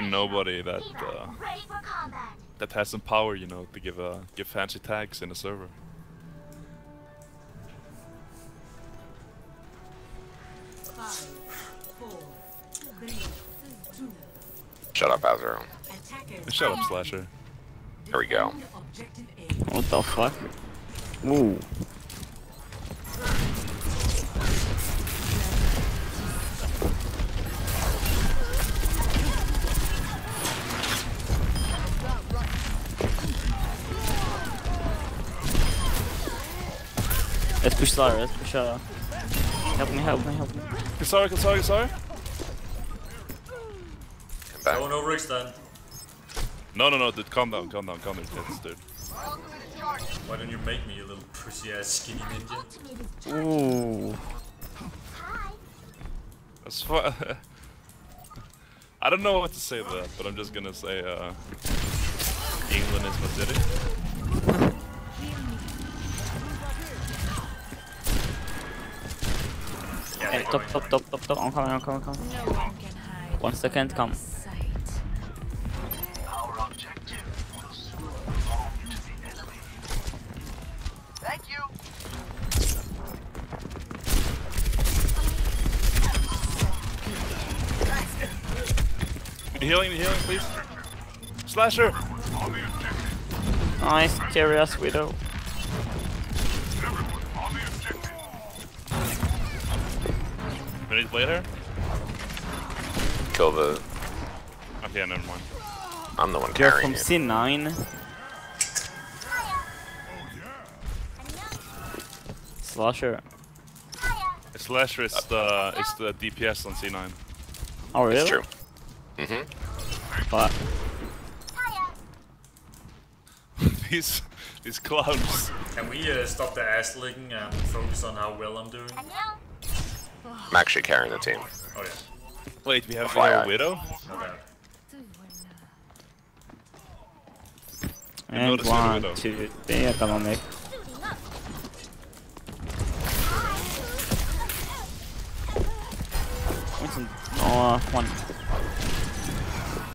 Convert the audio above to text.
We're nobody that uh, Ready for combat. that has some power, you know, to give uh, give fancy tags in a server. Five, four, three, two. Shut up, Azrael. Shut up, Slasher. Here we go. Defend Objective A. What the fuck? Ooh. Let's push Lara, let's push Lara. Help me, help me, help me. Sorry, sorry, sorry. Come back. Don't overextend. No, no, no, dude, calm down, calm down, calm down, kids, dude. Why don't you make me, you little pussy ass skinny ninja? Ooh. That's fu- I don't know what to say to that, but I'm just gonna say, uh, England is my city. Yeah, Hey, top, top, top, top, top. I'm coming, I'm coming, I'm coming. One second, come. Healing, healing, please. Slasher! Nice, carry us, Widow. We need to blade her? Kill the. Okay, never mind. I'm the one You're carrying from it. C9. Slasher. Slasher is the is the DPS on C9. Oh, really? It's true. Mm-hmm. But these these clowns. Can we uh, stop the ass licking and focus on how well I'm doing? I'm actually carrying the team. Oh yeah, Wait, we have FYI. a widow? no doubt. and noticed the other one, window. two, three. Come on me. Winston. Oh, one.